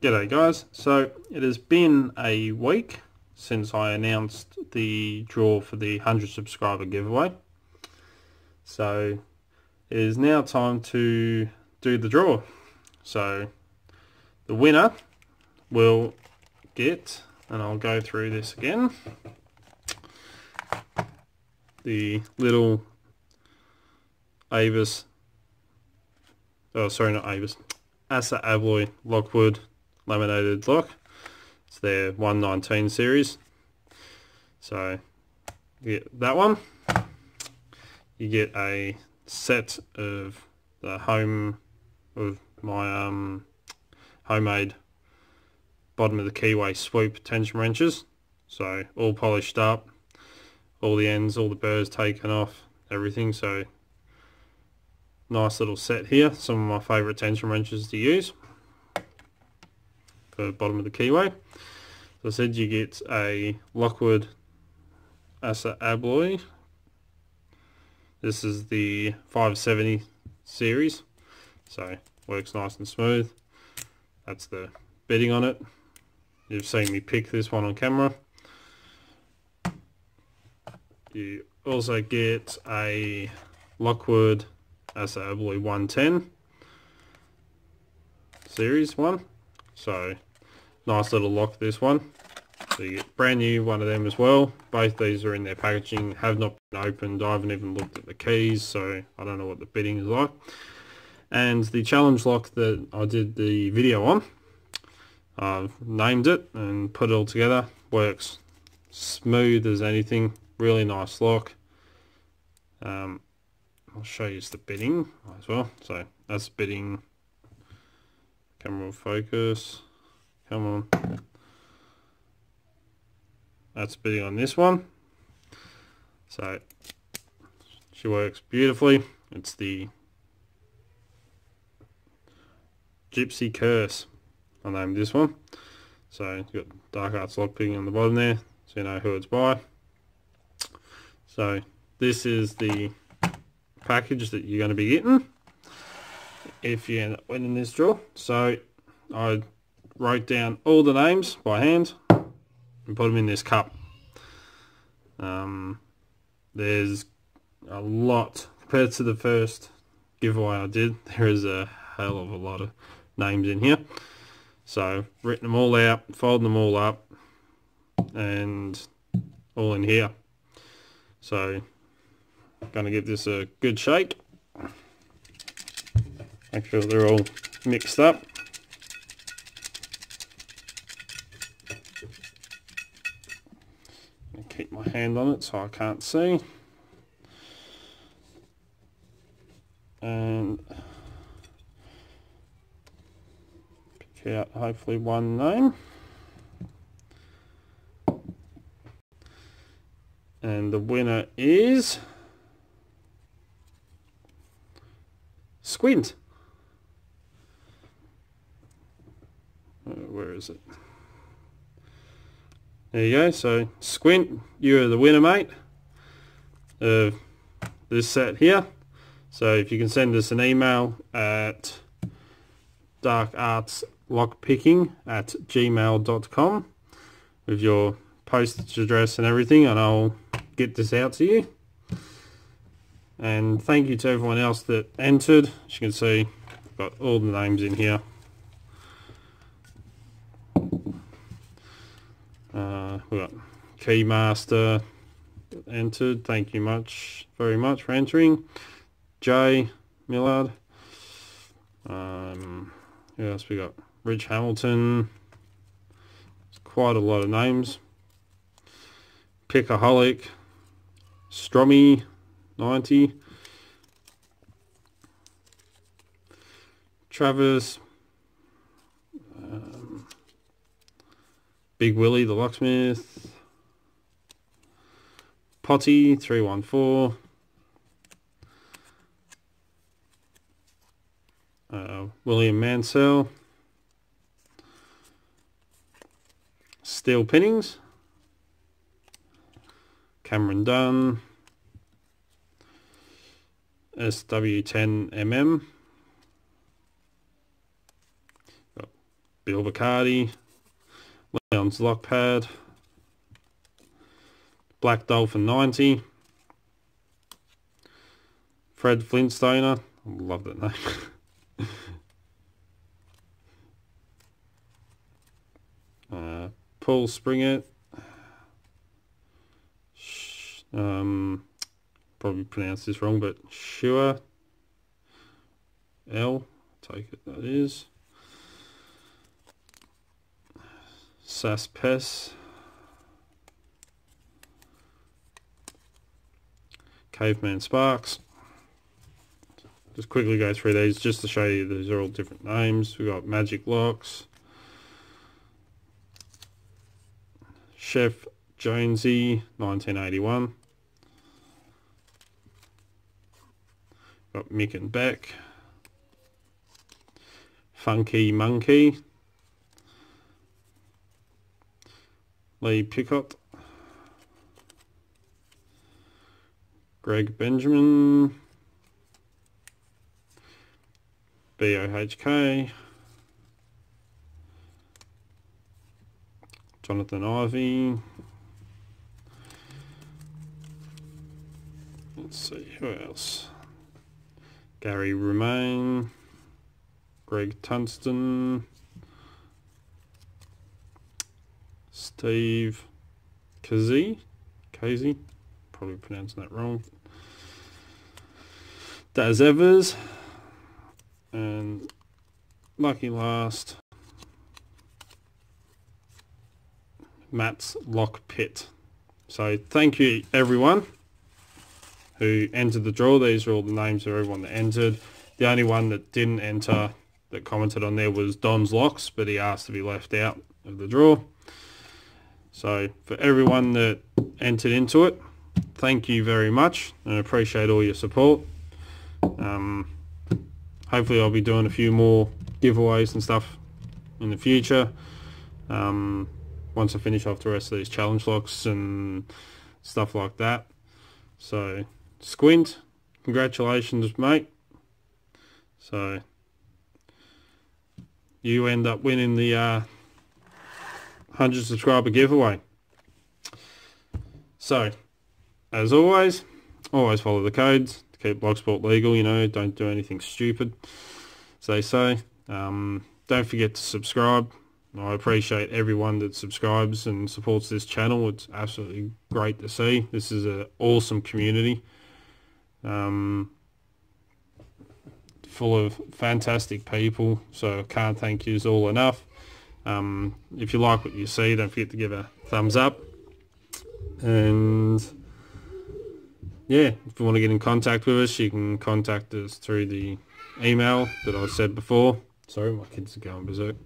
G'day guys, so it has been a week since I announced the draw for the 100 subscriber giveaway. So it is now time to do the draw. So the winner will get, and I'll go through this again, the little Avis, oh sorry not Avis, Assa Abloy Lockwood laminated lock. It's their 119 series. So you get that one. You get a set of the home of my um, homemade bottom of the keyway sweep tension wrenches. So all polished up, all the ends, all the burrs taken off, everything. So nice little set here. Some of my favourite tension wrenches to use the bottom of the keyway. So I said you get a Lockwood Assa Abloy. This is the 570 series, so works nice and smooth. That's the bitting on it. You've seen me pick this one on camera. You also get a Lockwood Assa Abloy 110 series one. So Nice little lock this one. So you get brand new one of them as well. Both these are in their packaging, have not been opened. I haven't even looked at the keys, so I don't know what the bitting is like. And the challenge lock that I did the video on, I've named it and put it all together. Works smooth as anything. Really nice lock. Um, I'll show you the bitting as well. So that's bitting, Camera focus. Come on. That's bitting on this one. So she works beautifully. It's the Gypsy Curse. I named this one. So you've got Dark Arts lockpicking on the bottom there, so you know who it's by. So this is the package that you're going to be getting if you end up winning this draw. So I wrote down all the names by hand and put them in this cup. Um, there's a lot compared to the first giveaway I did. There is a hell of a lot of names in here. So written them all out, folding them all up, and all in here. So going to give this a good shake. Make sure they're all mixed up. Keep my hand on it so I can't see. And pick out hopefully one name. And the winner is Squint. Uh, where is it? There you go. So Squint, you're the winner, mate, of this set here. So if you can send us an email at darkartslockpicking at gmail.com with your postage address and everything and I'll get this out to you. And thank you to everyone else that entered. As you can see, I've got all the names in here. Uh, we got Keymaster entered. Thank you much, very much for entering. Jay Millard. Um, who else we got? Rich Hamilton. It's quite a lot of names. Pickaholic. Strommy 90. Travis Big Willie the locksmith. Potty 314. Uh, William Mansell. Steel Pinnings. Cameron Dunn. SW10MM. Bill Bacardi, Leon's Lockpad, Black Dolphin 90, Fred Flintstoner, I love that name. uh, Paul Springer, um, probably pronounced this wrong, but Shua L, take it that is. Saspes. Caveman Sparks. Just quickly go through these just to show you these are all different names. We've got Magic Locks. Chef Jonesy, 1981. Got Mick and Beck. Funky Monkey. Lee Picot. Greg Benjamin. BOHK. Jonathan Ivey. Let's see, who else? Gary Romain. Greg Tunston. Steve Kazi, Kazi, probably pronouncing that wrong. Daz Evers and lucky last Matt's Lock Pit. So thank you everyone who entered the draw. These are all the names of everyone that entered. The only one that didn't enter that commented on there was Don's Locks, but he asked to be left out of the draw. So for everyone that entered into it, thank you very much and appreciate all your support. Um, hopefully I'll be doing a few more giveaways and stuff in the future. Um, once I finish off the rest of these challenge locks and stuff like that. So Squint, congratulations mate. So you end up winning the uh, 100 subscriber giveaway. So, as always, always follow the codes to keep locksport legal, you know, don't do anything stupid, as they say. Um, don't forget to subscribe. I appreciate everyone that subscribes and supports this channel. It's absolutely great to see. This is an awesome community. Um, full of fantastic people, so can't thank you all enough. Um, if you like what you see, don't forget to give a thumbs up. And yeah, if you want to get in contact with us, you can contact us through the email that I said before. Sorry, my kids are going berserk.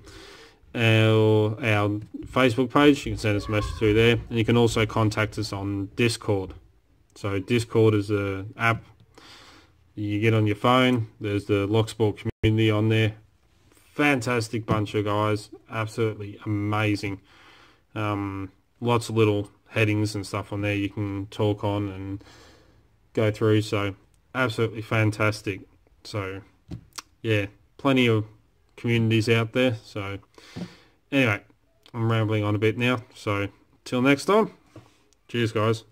Our, our Facebook page, you can send us a message through there. And you can also contact us on Discord. So Discord is an app you get on your phone. There's the Locksport community on there fantastic bunch of guys, absolutely amazing. Um, lots of little headings and stuff on there you can talk on and go through. So absolutely fantastic. So yeah, plenty of communities out there. So anyway, I'm rambling on a bit now. So till next time, cheers guys.